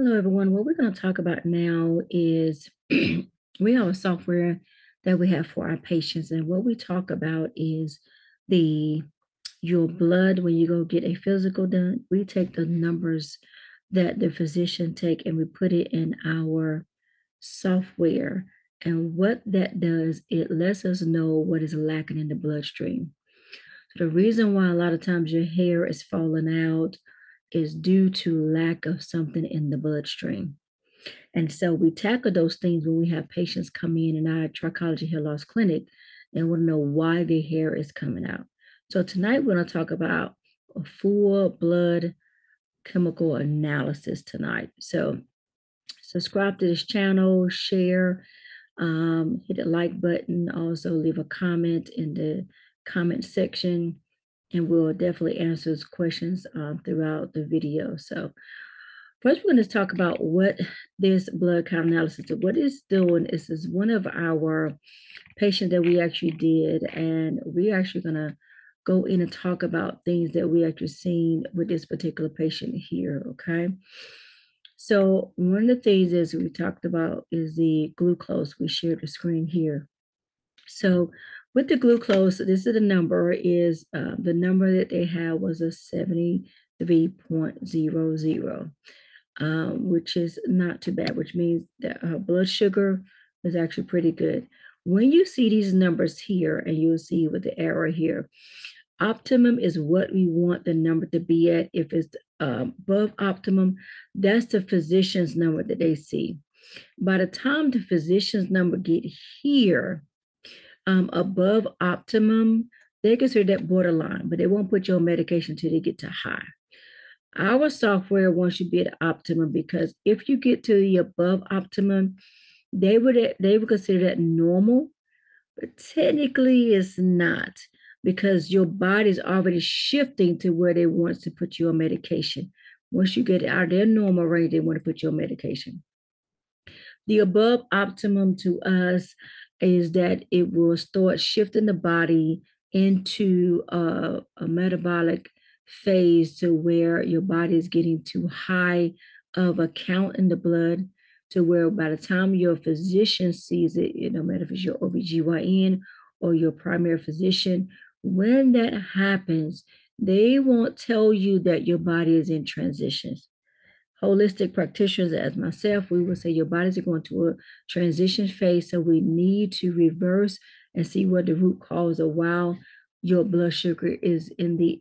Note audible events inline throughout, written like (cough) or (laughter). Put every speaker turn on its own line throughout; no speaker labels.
Hello, everyone. What we're going to talk about now is (clears throat) we have a software that we have for our patients, and what we talk about is the your blood when you go get a physical done. We take the numbers that the physician take and we put it in our software. And what that does, it lets us know what is lacking in the bloodstream. So the reason why a lot of times your hair is falling out is due to lack of something in the bloodstream. And so we tackle those things when we have patients come in in our trichology hair loss clinic and want to know why their hair is coming out. So tonight we're going to talk about a full blood chemical analysis tonight. So subscribe to this channel, share, um, hit the like button, also leave a comment in the comment section and we'll definitely answer those questions um, throughout the video. So first we're going to talk about what this blood count analysis, what it's doing is, this is one of our patients that we actually did, and we're actually going to go in and talk about things that we actually seen with this particular patient here, okay? So one of the things is we talked about is the glucose. We shared the screen here. So with the glucose, this is the number, is uh, the number that they had was a 73.00, um, which is not too bad, which means that her blood sugar is actually pretty good. When you see these numbers here, and you'll see with the arrow here, optimum is what we want the number to be at. If it's uh, above optimum, that's the physician's number that they see. By the time the physician's number get here, um, above optimum, they consider that borderline, but they won't put you on medication until they get to high. Our software wants you to be at optimum because if you get to the above optimum, they would they would consider that normal, but technically it's not because your body is already shifting to where they want to put you on medication. Once you get out of their normal range, they want to put you on medication. The above optimum to us is that it will start shifting the body into a, a metabolic phase to where your body is getting too high of a count in the blood to where by the time your physician sees it, you know, matter if it's your OBGYN or your primary physician, when that happens, they won't tell you that your body is in transitions holistic practitioners as myself, we would say your body's going to a transition phase. So we need to reverse and see what the root cause of why your blood sugar is in the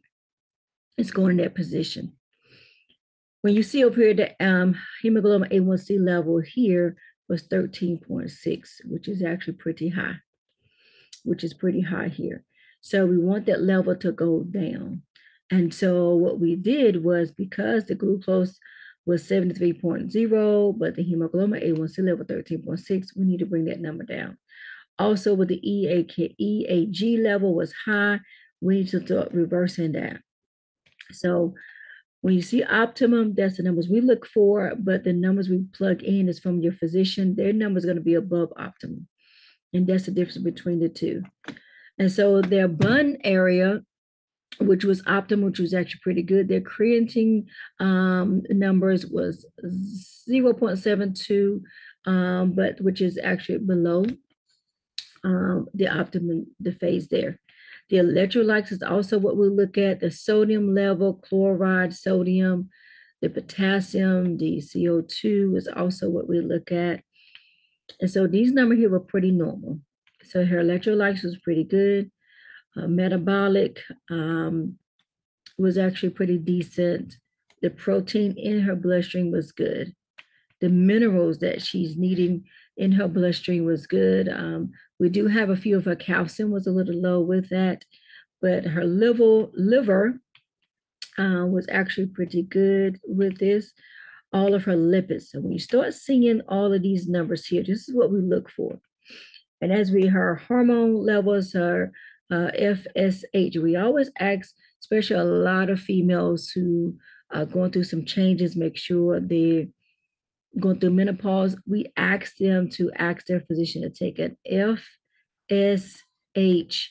it's going in that position. When you see up here the um, hemoglobin A1C level here was 13.6, which is actually pretty high, which is pretty high here. So we want that level to go down. And so what we did was because the glucose was 73.0, but the hemoglobin A1C level 13.6. We need to bring that number down. Also, with the EAK, EAG level was high, we need to start reversing that. So when you see optimum, that's the numbers we look for, but the numbers we plug in is from your physician. Their number is going to be above optimum. And that's the difference between the two. And so their bun area which was optimal, which was actually pretty good. Their creatine um, numbers was 0.72, um, but which is actually below um, the optimum, the phase there. The electrolytes is also what we look at, the sodium level, chloride, sodium, the potassium, the CO2 is also what we look at. And so these numbers here were pretty normal. So her electrolytes was pretty good uh, metabolic um, was actually pretty decent. The protein in her bloodstream was good. The minerals that she's needing in her bloodstream was good. Um, we do have a few of her calcium was a little low with that, but her liver liver uh, was actually pretty good with this. All of her lipids. So when you start seeing all of these numbers here, this is what we look for. And as we her hormone levels, her uh, FSH. We always ask, especially a lot of females who are going through some changes, make sure they're going through menopause. We ask them to ask their physician to take an FSH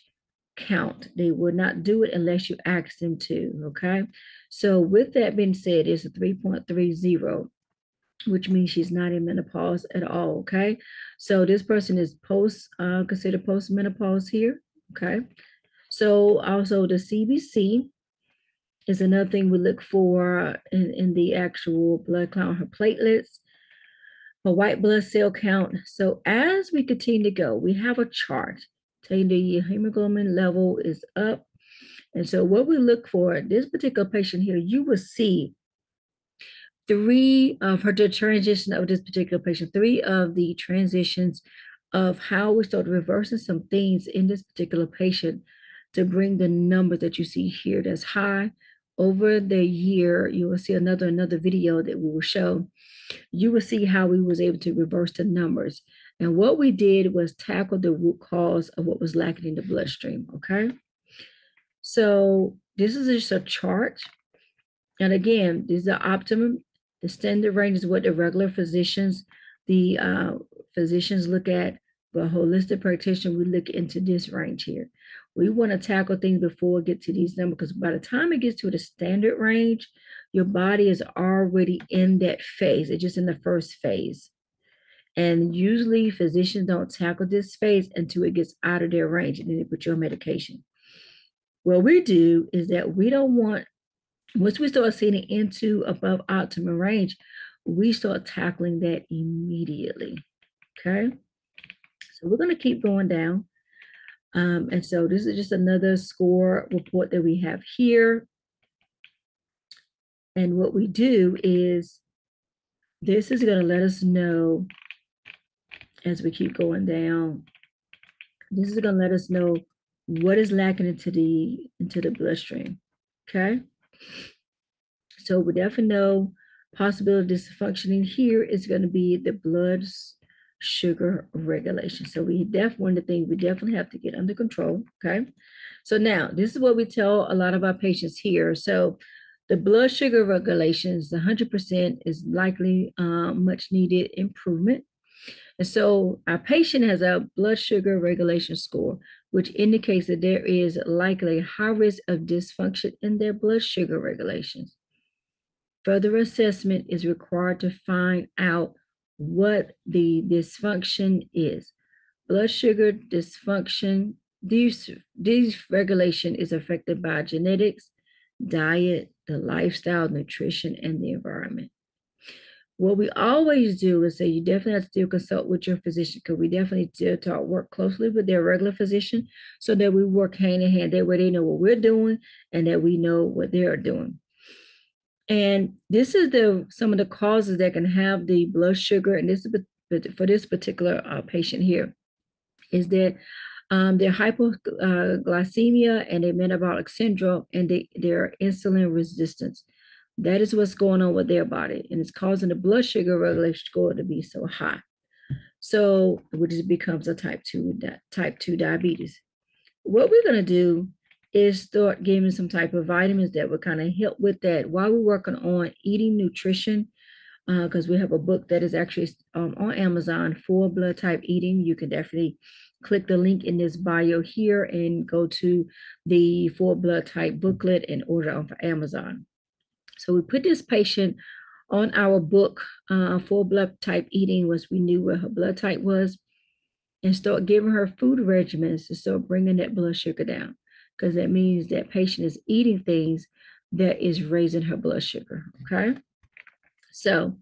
count. They would not do it unless you ask them to. Okay. So, with that being said, it's a 3.30. which means she's not in menopause at all. Okay. So this person is post, uh, considered post-menopause here. Okay. So also the CBC is another thing we look for in, in the actual blood count, her platelets, her white blood cell count. So as we continue to go, we have a chart telling the hemoglobin level is up. And so what we look for, this particular patient here, you will see three of her the transition of this particular patient, three of the transitions of how we start reversing some things in this particular patient to bring the number that you see here that's high. Over the year you will see another another video that we will show. You will see how we was able to reverse the numbers. And what we did was tackle the root cause of what was lacking in the bloodstream okay? So this is just a chart. And again this is the optimum. The standard range is what the regular physicians the uh, physicians look at but holistic practitioner we look into this range here we want to tackle things before we get to these numbers because by the time it gets to the standard range, your body is already in that phase. It's just in the first phase. And usually physicians don't tackle this phase until it gets out of their range and then they put you on medication. What we do is that we don't want, once we start seeing it into above optimal range, we start tackling that immediately. Okay. So we're going to keep going down. Um, and so this is just another score report that we have here. And what we do is this is going to let us know as we keep going down. This is going to let us know what is lacking into the into the bloodstream. Okay. So we definitely know possibility of dysfunctioning here is going to be the blood sugar regulation. So we definitely one of the things we definitely have to get under control. Okay. So now this is what we tell a lot of our patients here. So the blood sugar regulations, 100% is likely uh, much needed improvement. And so our patient has a blood sugar regulation score, which indicates that there is likely high risk of dysfunction in their blood sugar regulations. Further assessment is required to find out what the dysfunction is. Blood sugar dysfunction, these, these regulation is affected by genetics, diet, the lifestyle, nutrition, and the environment. What we always do is say you definitely have to consult with your physician because we definitely still talk work closely with their regular physician so that we work hand in hand. That way they know what we're doing and that we know what they're doing. And this is the some of the causes that can have the blood sugar, and this is for this particular uh, patient here, is that um, their hypoglycemia uh, and their metabolic syndrome and they, their insulin resistance. That is what's going on with their body, and it's causing the blood sugar regulation score to be so high. So, which becomes a type two type two diabetes. What we're gonna do is start giving some type of vitamins that would kind of help with that while we're working on eating nutrition because uh, we have a book that is actually um, on Amazon for blood type eating. You can definitely click the link in this bio here and go to the for blood type booklet and order on for Amazon. So we put this patient on our book uh, for blood type eating once we knew what her blood type was and start giving her food regimens to start bringing that blood sugar down because that means that patient is eating things that is raising her blood sugar. Okay. So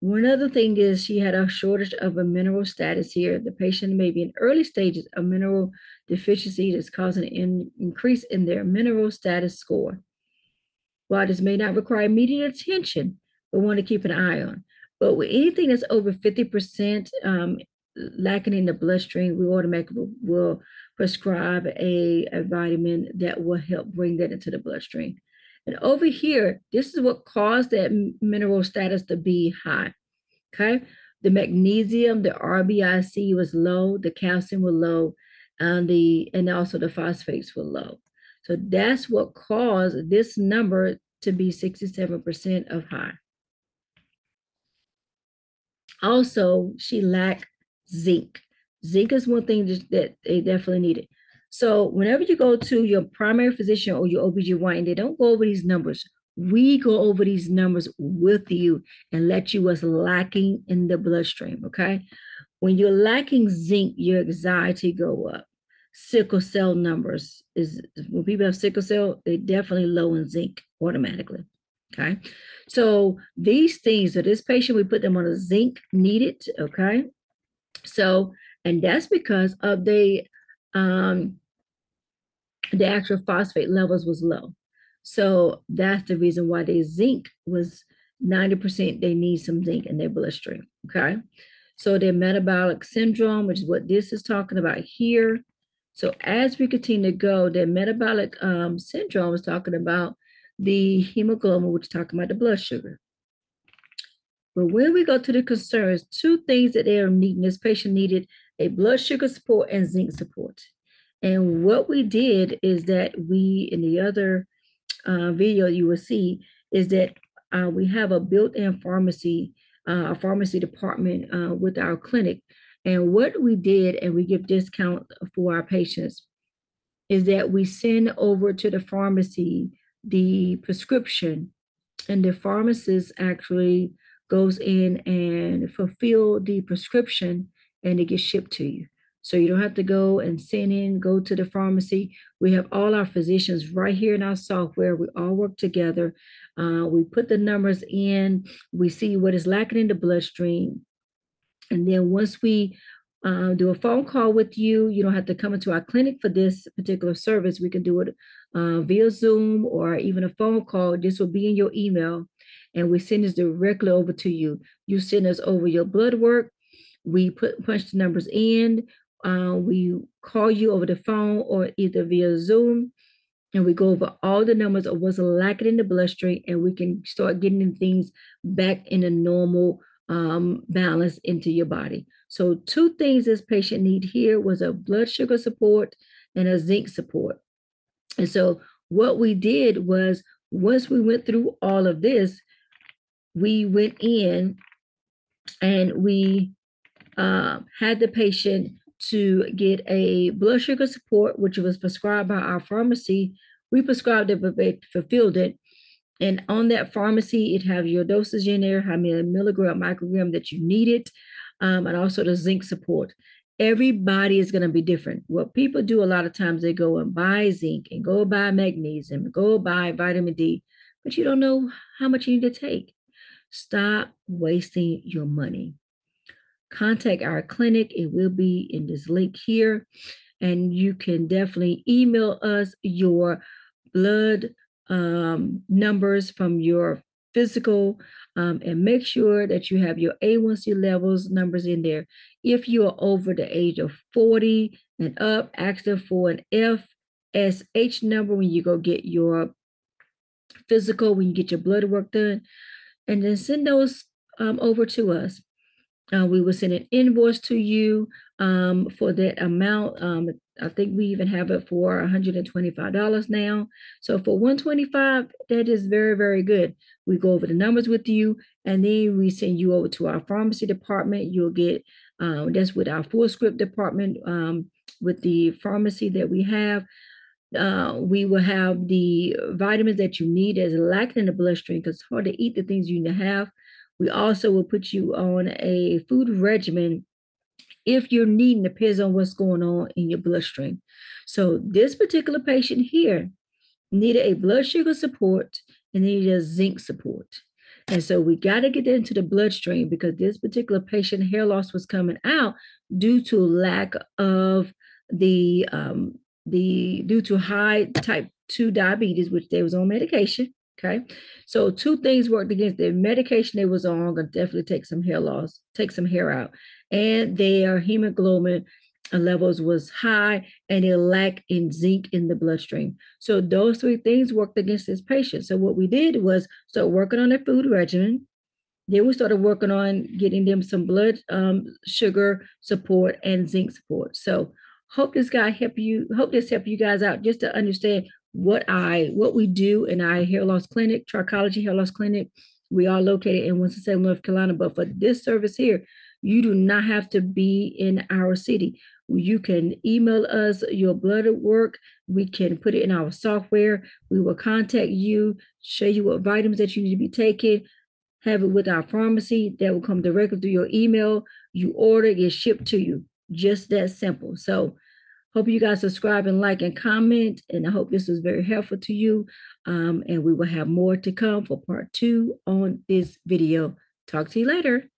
one other thing is she had a shortage of a mineral status here. The patient may be in early stages of mineral deficiency that's causing an in, increase in their mineral status score. While this may not require immediate attention, we want to keep an eye on. But with anything that's over 50% um, lacking in the bloodstream, we automatically will prescribe a, a vitamin that will help bring that into the bloodstream. And over here, this is what caused that mineral status to be high. Okay. The magnesium, the RBIC was low, the calcium was low, and the and also the phosphates were low. So that's what caused this number to be 67% of high. Also, she lacked zinc. Zinc is one thing that they definitely needed. So whenever you go to your primary physician or your OBGYN, they don't go over these numbers. we go over these numbers with you and let you what's lacking in the bloodstream. Okay. When you're lacking zinc, your anxiety go up. Sickle cell numbers is when people have sickle cell, they definitely low in zinc automatically. Okay. So these things, so this patient, we put them on a zinc needed. Okay. So, and that's because of the um the actual phosphate levels was low. So that's the reason why their zinc was 90%, they need some zinc in their bloodstream. Okay. So their metabolic syndrome, which is what this is talking about here. So as we continue to go, their metabolic um, syndrome is talking about the hemoglobin, which is talking about the blood sugar. But when we go to the concerns, two things that they are needing, this patient needed a blood sugar support and zinc support. And what we did is that we, in the other uh, video you will see, is that uh, we have a built-in pharmacy, uh, a pharmacy department uh, with our clinic. And what we did, and we give discount for our patients, is that we send over to the pharmacy the prescription, and the pharmacist actually goes in and fulfill the prescription, and it gets shipped to you. So you don't have to go and send in, go to the pharmacy. We have all our physicians right here in our software. We all work together. Uh, we put the numbers in, we see what is lacking in the bloodstream. And then once we uh, do a phone call with you, you don't have to come into our clinic for this particular service. We can do it uh, via Zoom or even a phone call. This will be in your email. And we send this directly over to you. You send us over your blood work. We put punch the numbers in uh, we call you over the phone or either via Zoom, and we go over all the numbers of what's lacking in the bloodstream, and we can start getting things back in a normal um, balance into your body. So, two things this patient need here was a blood sugar support and a zinc support. And so, what we did was once we went through all of this, we went in and we uh, had the patient to get a blood sugar support, which was prescribed by our pharmacy. We prescribed it, but they fulfilled it. And on that pharmacy, it have your dosage in there, how many milligram, microgram that you needed, um, and also the zinc support. Everybody is going to be different. What people do a lot of times, they go and buy zinc and go buy magnesium, and go buy vitamin D, but you don't know how much you need to take. Stop wasting your money contact our clinic. It will be in this link here. And you can definitely email us your blood um, numbers from your physical um, and make sure that you have your A1C levels numbers in there. If you are over the age of 40 and up, ask them for an FSH number when you go get your physical, when you get your blood work done, and then send those um, over to us. Uh, we will send an invoice to you um, for that amount. Um, I think we even have it for $125 now. So for 125, that is very, very good. We go over the numbers with you, and then we send you over to our pharmacy department. You'll get um, that's with our Fullscript department um, with the pharmacy that we have. Uh, we will have the vitamins that you need as lacking in the bloodstream because it's hard to eat the things you need to have. We also will put you on a food regimen if you're needing, depends on what's going on in your bloodstream. So this particular patient here needed a blood sugar support and needed a zinc support. And so we got to get into the bloodstream because this particular patient hair loss was coming out due to lack of the um the due to high type 2 diabetes, which they was on medication. Okay. So two things worked against the medication they was on, gonna definitely take some hair loss, take some hair out. And their hemoglobin levels was high and a lack in zinc in the bloodstream. So those three things worked against this patient. So what we did was start working on their food regimen. Then we started working on getting them some blood um, sugar support and zinc support. So hope this guy help you, hope this help you guys out just to understand what I what we do in our hair loss clinic, Trichology Hair Loss Clinic. We are located in Winston-Salem, North Carolina. But for this service here, you do not have to be in our city. You can email us your blood work. We can put it in our software. We will contact you, show you what vitamins that you need to be taking, have it with our pharmacy that will come directly through your email. You order, it shipped to you. Just that simple. So hope you guys subscribe and like and comment. And I hope this was very helpful to you. Um, and we will have more to come for part two on this video. Talk to you later.